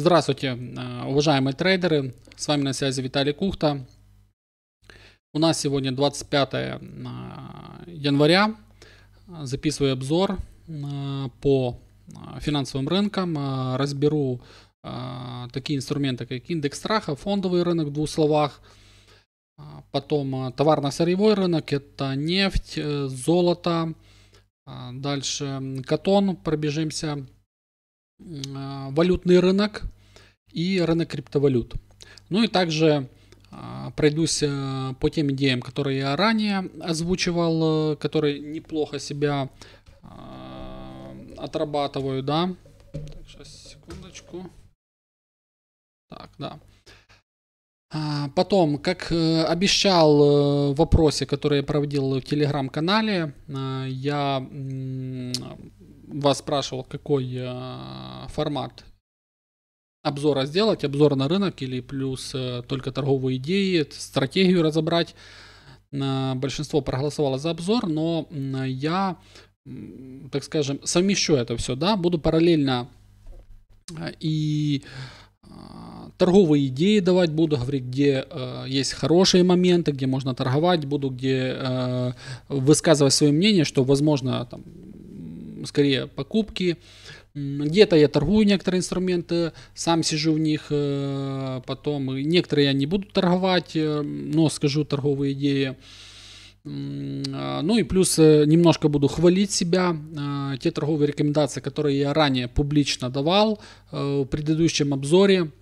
Здравствуйте, э, уважаемые трейдеры. С вами на связи Виталий Кухта. У нас сегодня 25 э, января. Записываю обзор э, по финансовым рынкам. Разберу такие инструменты, как индекс страха, фондовый рынок в двух словах. Потом товарно-сырьевой рынок, это нефть, золото. Дальше катон, пробежимся валютный рынок и рынок криптовалют. Ну и также а, пройдусь э, по тем идеям, которые я ранее озвучивал, э, которые неплохо себя а, отрабатываю, да. Так, сейчас, секундочку. Так, да. Потом, как э, обещал в вопросе, который я проводил в телеграм-канале, я вас спрашивал, какой э, формат обзора сделать, обзор на рынок или плюс э, только торговые идеи, стратегию разобрать. Э, большинство проголосовало за обзор, но э, я, так скажем, совмещу это все, да, буду параллельно э, и э, торговые идеи давать буду, говорить, где э, есть хорошие моменты, где можно торговать, буду где э, высказывать свое мнение, что возможно там скорее покупки. Где-то я торгую некоторые инструменты, сам сижу в них, э, потом некоторые я не буду торговать, э, но скажу торговые идеи. А, ну и плюс э, немножко буду хвалить себя. Те торговые рекомендации, которые я ранее публично давал в предыдущем обзоре.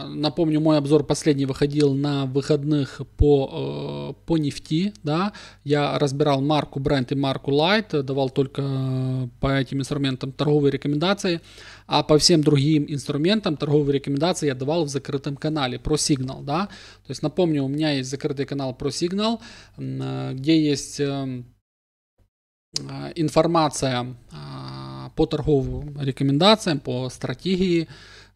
А, напомню, мой обзор последний выходил на выходных по, э, по нефти. Да? Я разбирал марку бренд и марку Light, давал только э, по этим инструментам торговые рекомендации, а по всем другим инструментам торговые рекомендации я давал в закрытом канале ProSignal. Да? То есть напомню, у меня есть закрытый канал ProSignal, э, где есть информация по торговым рекомендациям, по стратегии,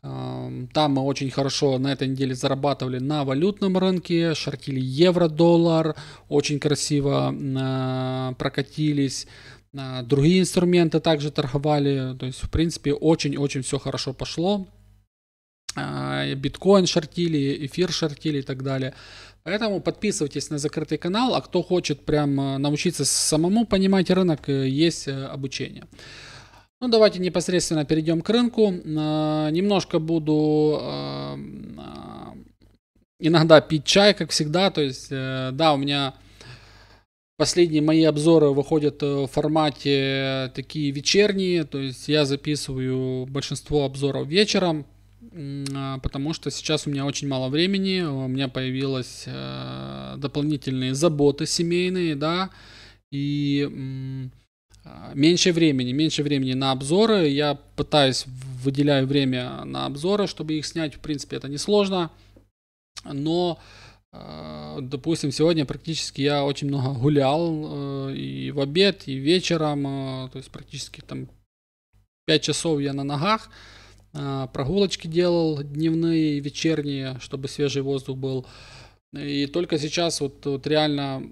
там мы очень хорошо на этой неделе зарабатывали на валютном рынке, шортили евро-доллар, очень красиво э, прокатились. Э, другие инструменты также торговали, то есть в принципе очень-очень все хорошо пошло. Э, биткоин шортили, эфир шортили и так далее. Поэтому подписывайтесь на закрытый канал, а кто хочет прям научиться самому понимать рынок, есть обучение. Ну, давайте непосредственно перейдем к рынку. А, немножко буду а, а, иногда пить чай, как всегда. То есть, э, да, у меня последние мои обзоры выходят в формате такие вечерние. То есть, я записываю большинство обзоров вечером, потому что сейчас у меня очень мало времени. У меня появились э, дополнительные заботы семейные, да, и меньше времени, меньше времени на обзоры. Я пытаюсь, выделяю время на обзоры, чтобы их снять. В принципе, это несложно. Но, а, допустим, сегодня практически я очень много гулял э, и в обед, и вечером. Э, то есть практически там 5 часов я на ногах. А, прогулочки делал дневные вечерние, чтобы свежий воздух был. И только сейчас вот, вот реально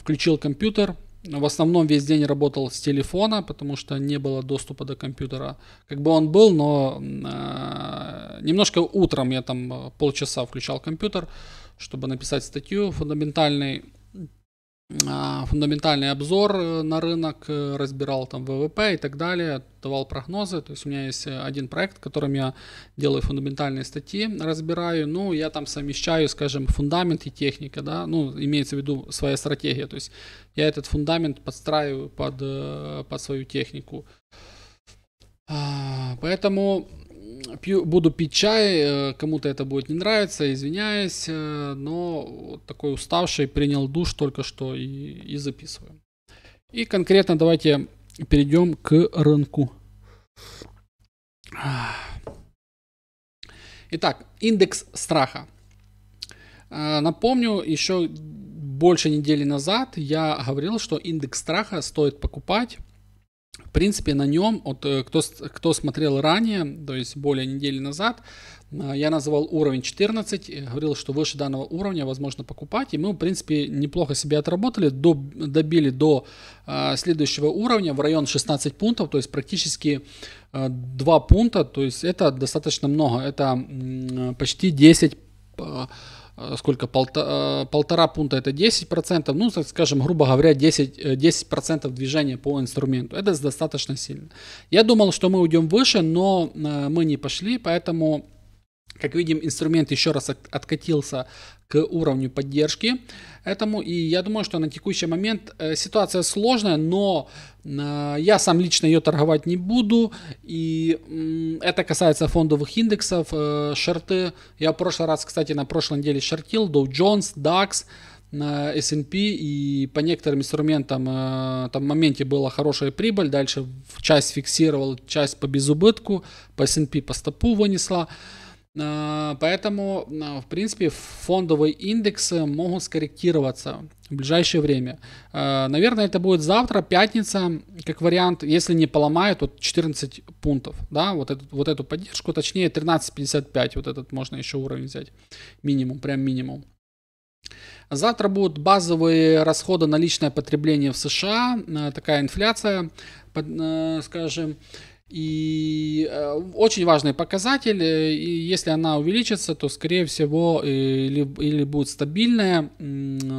включил компьютер, в основном весь день работал с телефона, потому что не было доступа до компьютера. Как бы он был, но э, немножко утром я там э, полчаса включал компьютер, чтобы написать статью фундаментальный фундаментальный обзор э, на рынок, э, разбирал там ВВП и так далее, давал прогнозы. То есть у меня есть э, один проект, которым я делаю фундаментальные статьи, разбираю. Ну, я там совмещаю, скажем, фундамент и техника, да, ну, имеется в виду своя стратегия. То есть я этот фундамент подстраиваю под, под свою технику. А, поэтому пью, буду пить чай, э, кому-то это будет не нравиться, извиняюсь, э, но такой уставший принял душ только что и, и записываю. И конкретно давайте перейдем к рынку. Итак, индекс страха. Э, напомню, еще больше недели назад я говорил, что индекс страха стоит покупать в принципе, на нем, вот, э, кто, кто смотрел ранее, то есть более недели назад, э, я называл уровень 14, говорил, что выше данного уровня возможно покупать, и мы, в принципе, неплохо себя отработали, до, добили до э, следующего уровня в район 16 пунктов, то есть практически э, 2 пункта, то есть это достаточно много, это э, почти 10 э, Э, сколько, полтора, э, полтора пункта это 10%, ну, так скажем, грубо говоря, 10, 10% э, движения по инструменту. Это достаточно сильно. Я думал, что мы уйдем выше, но мы не пошли, поэтому как видим, инструмент еще раз откатился к уровню поддержки этому. И я думаю, что на текущий момент э, ситуация сложная, но э, я сам лично ее торговать не буду. И это касается фондовых индексов, э, шорты. Я в прошлый раз, кстати, на прошлой неделе шортил Dow Jones, DAX, на S&P и по некоторым инструментам там в моменте была хорошая прибыль, дальше часть фиксировал, часть по безубытку, по S&P по стопу вынесла. А, поэтому, а, в принципе, фондовые индексы могут скорректироваться в ближайшее время. А, наверное, это будет завтра, пятница, как вариант, если не поломают, вот 14 пунктов, да, вот эту, вот эту поддержку, точнее 13.55, вот этот можно еще уровень взять, минимум, прям минимум. Завтра будут базовые расходы на личное потребление в США, такая инфляция, скажем, и э, очень важный показатель, э, и если она увеличится, то скорее всего или, или будет стабильная,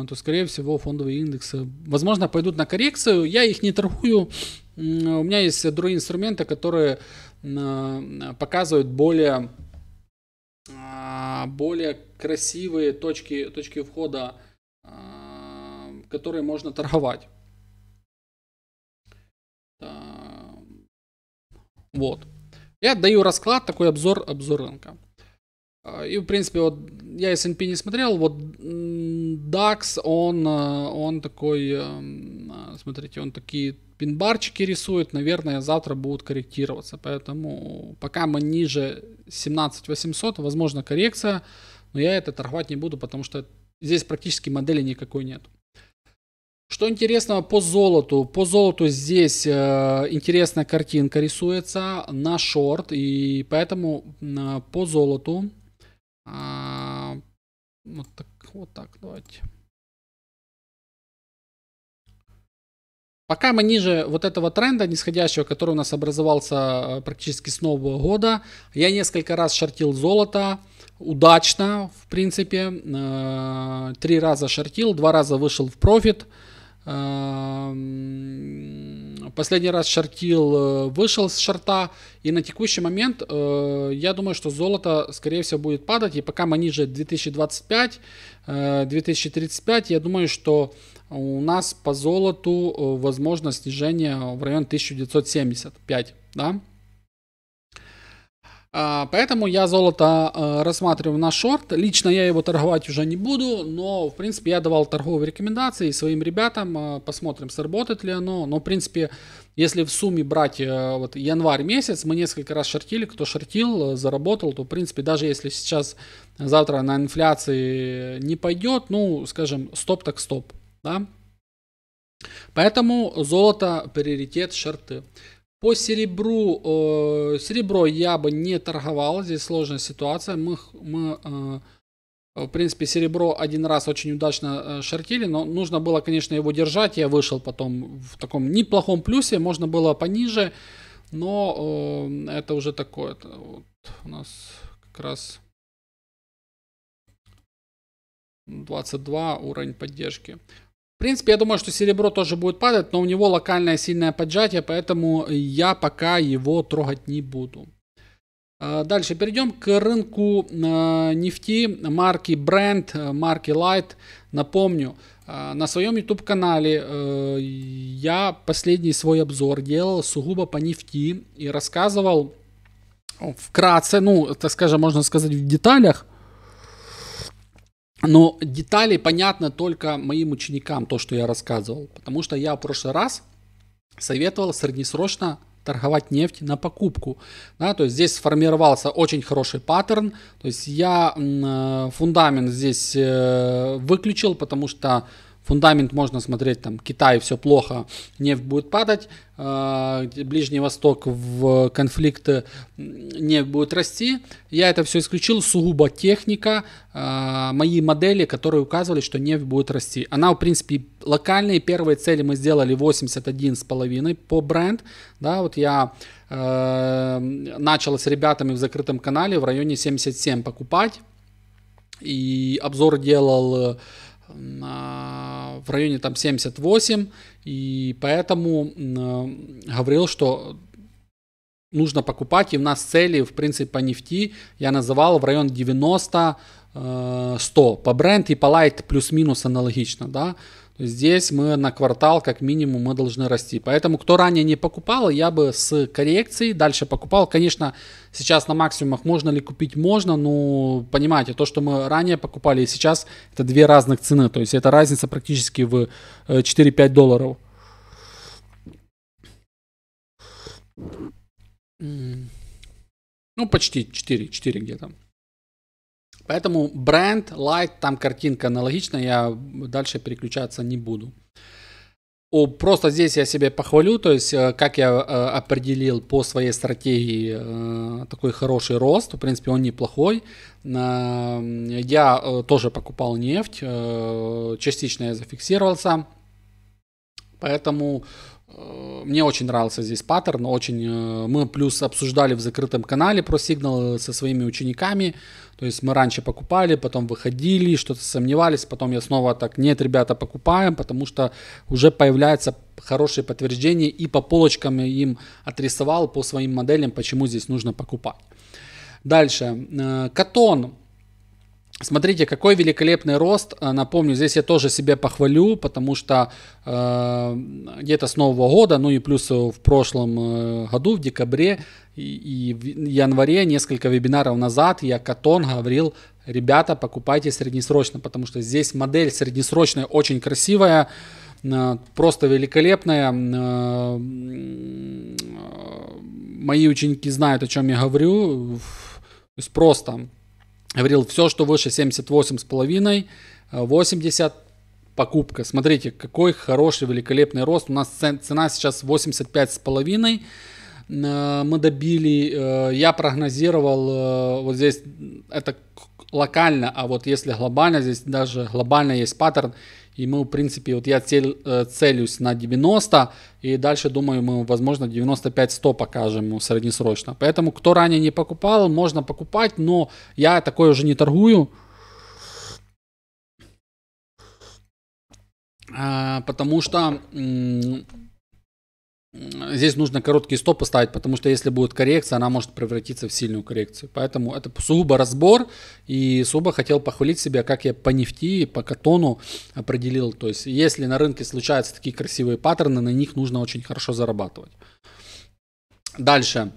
то скорее всего фондовые индексы, возможно, пойдут на коррекцию. Я их не торгую, у меня есть другие инструменты, которые показывают более, а, более красивые точки, точки входа, а, которые можно торговать. Вот. Я даю расклад, такой обзор, обзор рынка. А, и, в принципе, вот я S&P не смотрел, вот DAX, он, э, он такой, эм, а, смотрите, он такие пинбарчики рисует, наверное, завтра будут корректироваться. Поэтому пока мы ниже 17 800, возможно коррекция, но я это торговать не буду, потому что здесь практически модели никакой нет. Что интересного по золоту? По золоту здесь э, интересная картинка рисуется на шорт, и поэтому э, по золоту э, вот так, вот так, давайте. Пока мы ниже вот этого тренда нисходящего, который у нас образовался э, практически с нового года, я несколько раз шортил золото, удачно, в принципе, э, три раза шортил, два раза вышел в профит, Последний раз шортил, э, вышел с шорта. И на текущий момент э, я думаю, что золото, скорее всего, будет падать. И пока мы ниже 2025, 2035, э, я думаю, что у нас по золоту возможно снижение в район 1975. Да? А, поэтому я золото а, рассматриваю на шорт. Лично я его торговать уже не буду, но в принципе я давал торговые рекомендации своим ребятам. А, посмотрим, сработает ли оно. Но в принципе, если в сумме брать вот январь месяц, мы несколько раз шортили. Кто шортил, заработал, то в принципе даже если сейчас завтра на инфляции не пойдет, ну скажем, стоп так стоп. Да? Поэтому золото приоритет шорты. По серебру, э, серебро я бы не торговал, здесь сложная ситуация. Мы, мы э, в принципе, серебро один раз очень удачно э, шортили, но нужно было, конечно, его держать. Я вышел потом в таком неплохом плюсе, можно было пониже, но э, это уже такое. Это вот у нас как раз 22 уровень поддержки. В принципе, я думаю, что серебро тоже будет падать, но у него локальное сильное поджатие, поэтому я пока его трогать не буду. А, дальше перейдем к рынку а, нефти марки Brent, марки Light. Напомню, а, на своем YouTube канале я последний свой обзор делал сугубо по нефти и рассказывал вкратце, ну, так скажем, можно сказать в деталях, но детали понятны только моим ученикам, то, что я рассказывал. Потому что я в прошлый раз советовал среднесрочно торговать нефть на покупку. Да, то есть здесь сформировался очень хороший паттерн. То есть я э, фундамент здесь э, выключил, потому что фундамент можно смотреть, там, Китай, все плохо, нефть будет падать, э, Ближний Восток в конфликты, нефть будет расти. Я это все исключил, сугубо техника, э, мои модели, которые указывали, что нефть будет расти. Она, в принципе, локальные, первые цели мы сделали 81,5 по бренд, да, вот я э, начал с ребятами в закрытом канале в районе 77 покупать, и обзор делал э, в районе там 78, и поэтому э, говорил, что нужно покупать, и у нас цели, в принципе, по нефти я называл в район 90 100. По бренд и по лайт плюс-минус аналогично, да. Здесь мы на квартал как минимум мы должны расти. Поэтому кто ранее не покупал, я бы с коррекцией дальше покупал. Конечно, сейчас на максимумах можно ли купить? Можно, но понимаете, то, что мы ранее покупали и сейчас, это две разных цены. То есть это разница практически в 4-5 э, долларов. Ну, почти 4, 4 где-то. Поэтому бренд, light, там картинка аналогичная, я дальше переключаться не буду. О, просто здесь я себе похвалю, то есть э, как я э, определил по своей стратегии э, такой хороший рост, в принципе он неплохой. Я тоже покупал нефть, частично я зафиксировался, поэтому мне очень нравился здесь паттерн, очень мы плюс обсуждали в закрытом канале про сигнал со своими учениками, то есть мы раньше покупали, потом выходили, что-то сомневались, потом я снова так, нет, ребята, покупаем, потому что уже появляется хорошее подтверждение и по полочкам им отрисовал по своим моделям, почему здесь нужно покупать. Дальше. Э, Катон Смотрите, какой великолепный рост. Э, напомню, здесь я тоже себе похвалю, потому что э, где-то с Нового года, ну и плюс в прошлом э, году, в декабре и, и в январе, несколько вебинаров назад, я Катон говорил, ребята, покупайте среднесрочно, потому что здесь модель среднесрочная очень красивая, э, просто великолепная. Э, мои ученики знают, о чем я говорю. То есть просто говорил, все, что выше 78,5, 80 покупка. Смотрите, какой хороший, великолепный рост. У нас цена сейчас 85,5 э, мы добили. Э, я прогнозировал, э, вот здесь это локально, а вот если глобально, здесь даже глобально есть паттерн. И мы, в принципе, вот я цель, целюсь на 90, и дальше, думаю, мы, возможно, 95-100 покажем среднесрочно. Поэтому, кто ранее не покупал, можно покупать, но я такой уже не торгую. А, потому что здесь нужно короткий стоп поставить, потому что если будет коррекция, она может превратиться в сильную коррекцию. Поэтому это сугубо разбор, и сугубо хотел похвалить себя, как я по нефти, по катону определил. То есть, если на рынке случаются такие красивые паттерны, на них нужно очень хорошо зарабатывать. Дальше.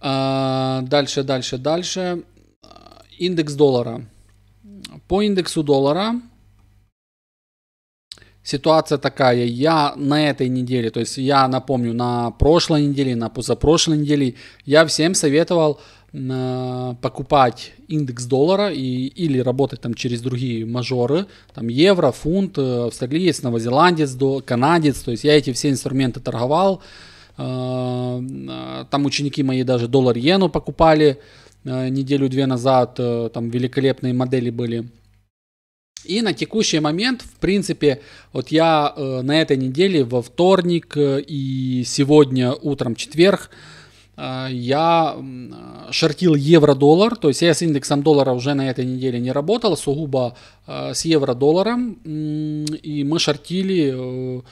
А, дальше, дальше, дальше. Индекс доллара. По индексу доллара ситуация такая, я на этой неделе, то есть я напомню, на прошлой неделе, на позапрошлой неделе, я всем советовал э, покупать индекс доллара и, или работать там через другие мажоры, там евро, фунт, э, австралиец, новозеландец, канадец, то есть я эти все инструменты торговал, э, там ученики мои даже доллар-иену покупали неделю-две назад, там великолепные модели были, и на текущий момент, в принципе, вот я э, на этой неделе во вторник э, и сегодня утром четверг э, я э, шортил евро-доллар, то есть я с индексом доллара уже на этой неделе не работал, сугубо э, с евро-долларом, и мы шортили э,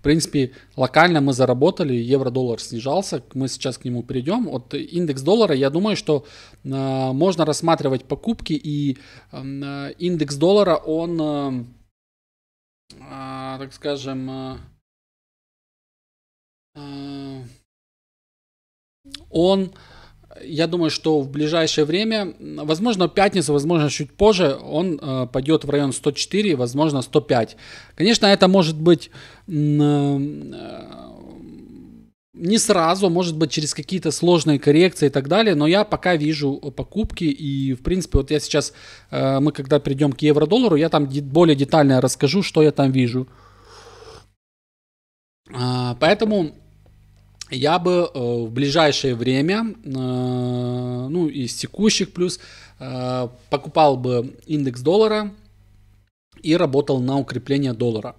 в принципе, локально мы заработали, евро-доллар снижался, мы сейчас к нему перейдем. Вот индекс доллара, я думаю, что э, можно рассматривать покупки, и э, индекс доллара, он, э, э, так скажем, э, э он я думаю, что в ближайшее время, возможно, в пятницу, возможно, чуть позже, он э, пойдет в район 104, возможно, 105. Конечно, это может быть э, не сразу, может быть, через какие-то сложные коррекции и так далее, но я пока вижу покупки, и, в принципе, вот я сейчас, э, мы когда придем к евро-доллару, я там более детально расскажу, что я там вижу. А, поэтому я бы э, в ближайшее время, э, ну, из текущих плюс, покупал бы индекс доллара и работал на укрепление доллара.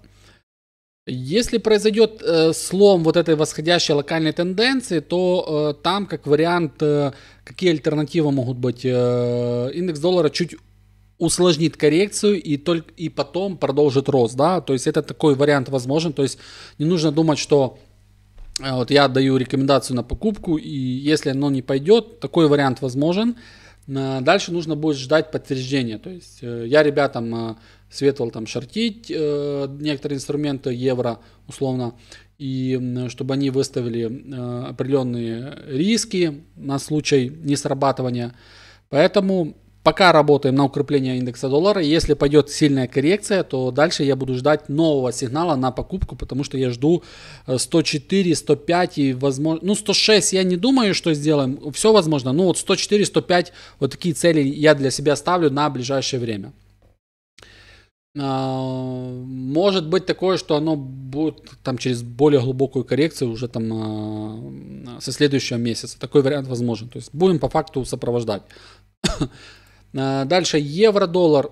Если произойдет э, слом вот этой восходящей локальной тенденции, то э, там как вариант, э, какие альтернативы могут быть? Э, индекс доллара чуть усложнит коррекцию и, только, и потом продолжит рост, да, то есть это такой вариант возможен, то есть не нужно думать, что э, вот я даю рекомендацию на покупку, и если оно не пойдет, такой вариант возможен, Дальше нужно будет ждать подтверждения. То есть э, я ребятам э, советовал там шортить э, некоторые инструменты евро условно, и чтобы они выставили определенные риски на случай несрабатывания. Поэтому Пока работаем на укрепление индекса доллара. Если пойдет сильная коррекция, то дальше я буду ждать нового сигнала на покупку, потому что я жду 104, э, 105 и возможно, ну 106 я не думаю, что сделаем. Все возможно. Ну вот 104, 105 вот такие цели я для себя ставлю на ближайшее время. А, может быть такое, что оно будет там через более глубокую коррекцию уже там а, со следующего месяца. Такой вариант возможен. То есть будем по факту сопровождать. Э, дальше евро-доллар.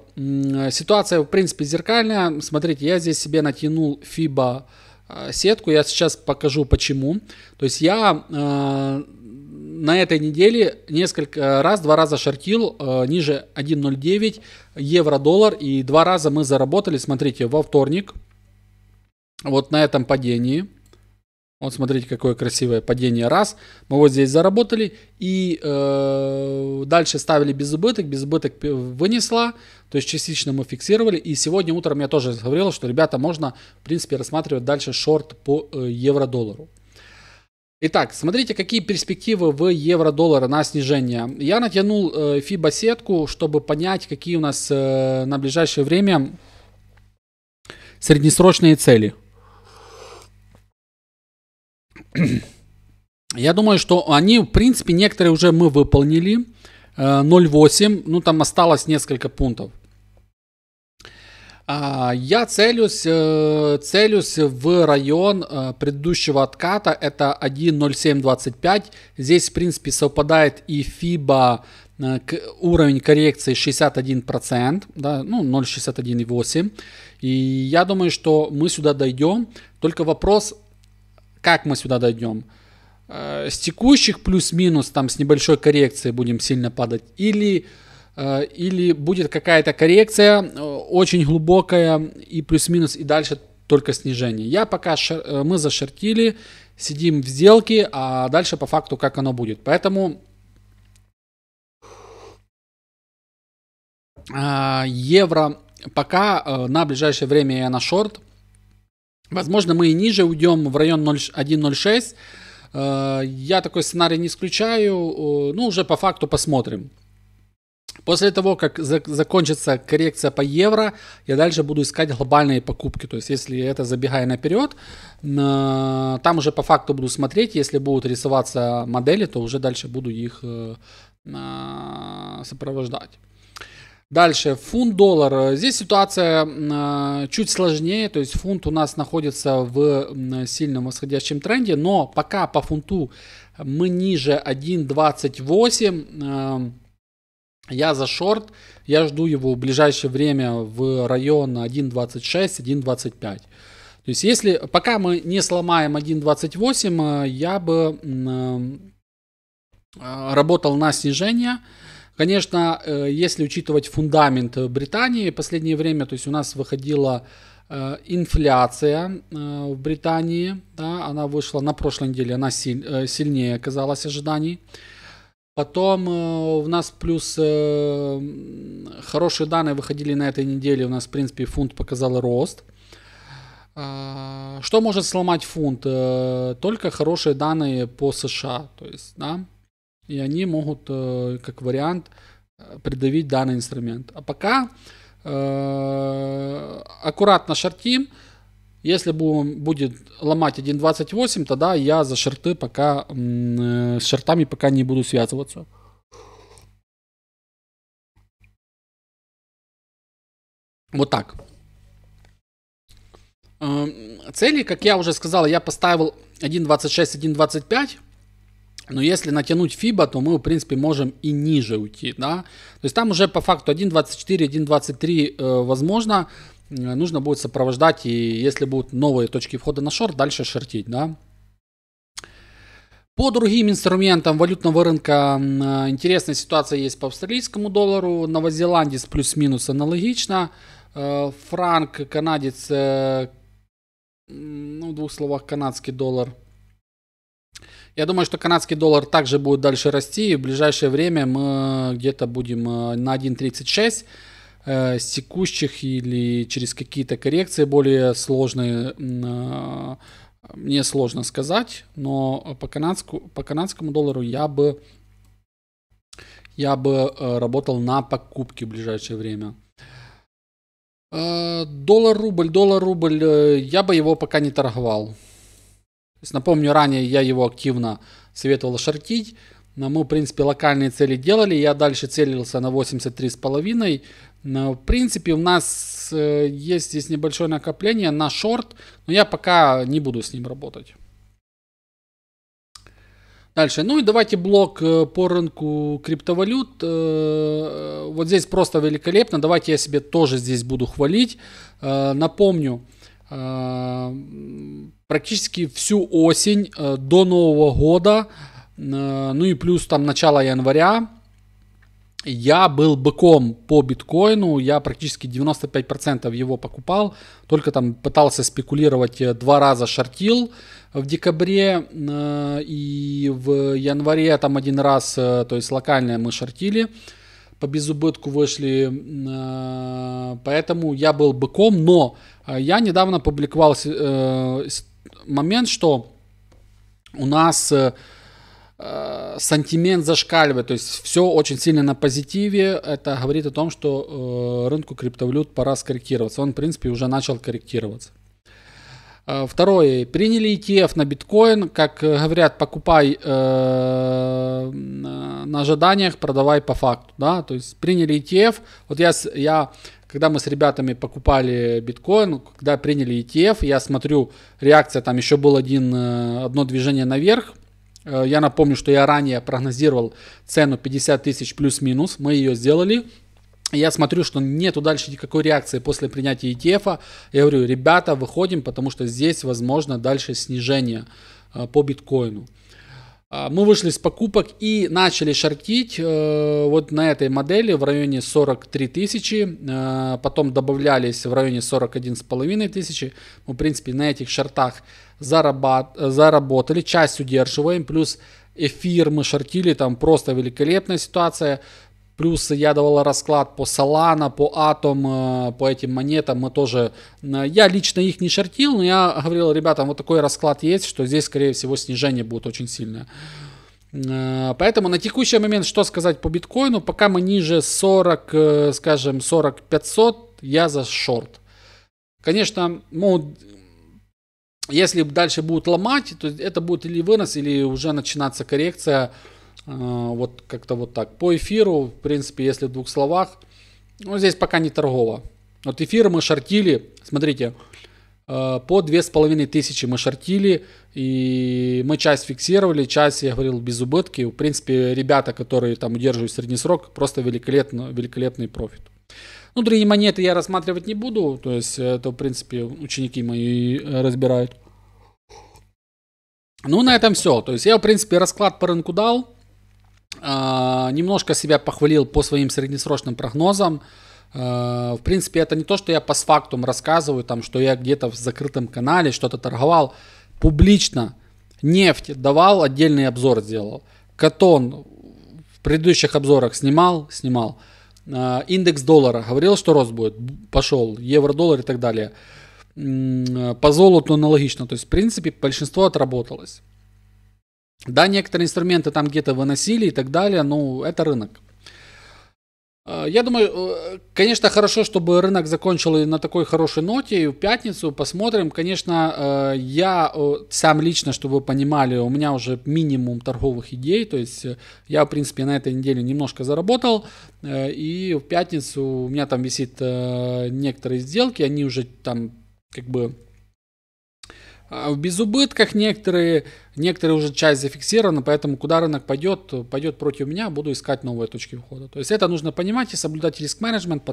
Ситуация, в принципе, зеркальная. Смотрите, я здесь себе натянул FIBA э, сетку. Я сейчас покажу почему. То есть я на этой неделе несколько раз, два раза шортил ниже 1.09 евро-доллар. И два раза мы заработали, смотрите, во вторник. Вот на этом падении. Вот смотрите, какое красивое падение. Раз, мы вот здесь заработали. И э, дальше ставили без убыток. Без убыток вынесла. То есть частично мы фиксировали. И сегодня утром я тоже говорил, что, ребята, можно, в принципе, рассматривать дальше шорт по э, евро-доллару. Итак, смотрите, какие перспективы в евро-доллара на снижение. Я натянул э, FIBA-сетку, чтобы понять, какие у нас э, на ближайшее время среднесрочные цели. Я думаю, что они, в принципе, некоторые уже мы выполнили. 0,8, э, ну там осталось несколько пунктов. А, я целюсь, э, целюсь в район э, предыдущего отката, это 1.0725. Здесь, в принципе, совпадает и FIBA уровень коррекции 61%, да, ну 0.61,8. И я думаю, что мы сюда дойдем. Только вопрос, как мы сюда дойдем? Э, с текущих плюс-минус, там с небольшой коррекцией будем сильно падать, или, э, или будет какая-то коррекция э, очень глубокая и плюс-минус, и дальше только снижение. Я пока шар, мы зашортили, сидим в сделке, а дальше по факту как оно будет. Поэтому евро пока на ближайшее время я на шорт. Возможно, мы и ниже уйдем в район 1.06. Э, я такой сценарий не исключаю. Ну, уже по факту посмотрим. После того, как закончится коррекция по евро, я дальше буду искать глобальные покупки. То есть, если это забегая наперед, там уже по факту буду смотреть. Если будут рисоваться модели, то уже дальше буду их э, сопровождать. Дальше, фунт-доллар. Здесь ситуация э, чуть сложнее, то есть фунт у нас находится в сильном восходящем тренде, но пока по фунту мы ниже 1.28, э, я за шорт, я жду его в ближайшее время в район 1.26, 1.25. То есть если пока мы не сломаем 1.28, э, я бы работал на снижение. Конечно, э, если учитывать фундамент Британии, в последнее время, то есть у нас выходила э, инфляция э, в Британии, да, она вышла на прошлой неделе, она сильнее оказалась ожиданий. Потом у нас плюс хорошие данные выходили на этой неделе, у нас, в принципе, фунт показал рост. Что может сломать фунт? Только хорошие данные по США. То есть, да, и они могут, э, как вариант, э, придавить данный инструмент. А пока э, аккуратно шортим, Если будет ломать 1.28, тогда я за шорты пока, с шортами пока не буду связываться. Вот так. Эм, цели, как я уже сказал, я поставил 1.26, 1.25. Но если натянуть FIBA, то мы, в принципе, можем и ниже уйти. Да? То есть там уже по факту 1.24, 1.23 э, возможно. Э, нужно будет сопровождать, и если будут новые точки входа на шорт, дальше шортить. Да? По другим инструментам валютного рынка э, интересная ситуация есть по австралийскому доллару. Новозеландец плюс-минус аналогично. Франк, канадец, ну, в двух словах, канадский доллар. Я думаю, что канадский доллар также будет дальше расти. И в ближайшее время мы где-то будем на 1.36 э, с текущих или через какие-то коррекции более сложные, э, мне сложно сказать, но по, канадску, по канадскому доллару я бы, я бы э, работал на покупке в ближайшее время. Э, доллар-рубль, доллар-рубль, э, я бы его пока не торговал. То есть, напомню, ранее я его активно советовал шортить. Но мы, в принципе, локальные цели делали. Я дальше целился на 83,5. Но, в принципе, у нас э, есть здесь небольшое накопление на шорт, но я пока не буду с ним работать. Дальше. Ну и давайте блок э, по рынку криптовалют. Э, вот здесь просто великолепно. Давайте я себе тоже здесь буду хвалить. Напомню, практически всю осень до Нового года, ну и плюс там начало января, я был быком по биткоину, я практически 95% его покупал, только там пытался спекулировать, э, два раза шортил в декабре э, и в январе там один раз, э, то есть локальное мы шортили, по безубытку вышли, поэтому я был быком, но я недавно опубликовал момент, что у нас Э, сантимент зашкаливает, то есть все очень сильно на позитиве. Это говорит о том, что э, рынку криптовалют пора скорректироваться. Он, в принципе, уже начал корректироваться. Э, второе. Приняли ETF на биткоин. Как говорят, покупай э, на ожиданиях, продавай по факту. Да? То есть приняли ETF. Вот я, я когда мы с ребятами покупали биткоин, когда приняли ETF, я смотрю, реакция, там еще был один, одно движение наверх, Э, я напомню, что я ранее прогнозировал цену 50 тысяч плюс-минус. Мы ее сделали. Я смотрю, что нету дальше никакой реакции после принятия ETF. Я говорю, ребята, выходим, потому что здесь возможно дальше снижение э, по биткоину. А, мы вышли с покупок и начали шортить э, вот на этой модели в районе 43 тысячи, э, потом добавлялись в районе 41 с половиной тысячи. Мы, в принципе, на этих шортах зарабат, заработали, часть удерживаем, плюс эфир мы шортили, там просто великолепная ситуация. Плюс я давал расклад по Solana, по Atom, э, по этим монетам. Мы тоже, э, я лично их не шортил, но я говорил ребятам, вот такой расклад есть, что здесь, скорее всего, снижение будет очень сильное. Э, поэтому на текущий момент, что сказать по биткоину, пока мы ниже 40, скажем, 40 500, я за шорт. Конечно, могут если дальше будут ломать, то это будет или вынос, или уже начинаться коррекция вот как-то вот так. По эфиру, в принципе, если в двух словах, ну, здесь пока не торгово. Вот эфир мы шортили, смотрите, а, по две с половиной тысячи мы шортили, и мы часть фиксировали, часть, я говорил, без убытки. В принципе, ребята, которые там удерживают средний срок, просто великолепно, великолепный профит. Ну, другие монеты я рассматривать не буду, то есть это, в принципе, ученики мои э, разбирают. Ну, на этом все. То есть я, в принципе, расклад по рынку дал. А, немножко себя похвалил по своим среднесрочным прогнозам. А, в принципе, это не то, что я по фактум рассказываю, там, что я где-то в закрытом канале что-то торговал. Публично нефть давал, отдельный обзор сделал. Катон в предыдущих обзорах снимал, снимал. А, индекс доллара говорил, что рост будет, пошел. Евро-доллар и так далее. По золоту аналогично. То есть, в принципе, большинство отработалось. Да, некоторые инструменты там где-то выносили и так далее, но это рынок. Э, я думаю, э, конечно, хорошо, чтобы рынок закончил на такой хорошей ноте. И в пятницу посмотрим. Конечно, э, я сам лично, чтобы вы понимали, у меня уже минимум торговых идей. То есть я, в принципе, на этой неделе немножко заработал. И в пятницу у меня там висит некоторые сделки. Они уже там как бы а, в безубытках некоторые, некоторые уже часть зафиксирована, поэтому куда рынок пойдет, пойдет против меня, буду искать новые точки входа. То есть это нужно понимать и соблюдать риск менеджмент,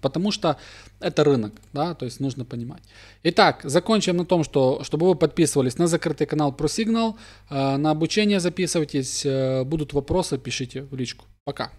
потому что это рынок, да, то есть нужно понимать. Итак, закончим на том, что чтобы вы подписывались на закрытый канал ProSignal, а, на обучение записывайтесь, э, будут вопросы, пишите в личку. Пока.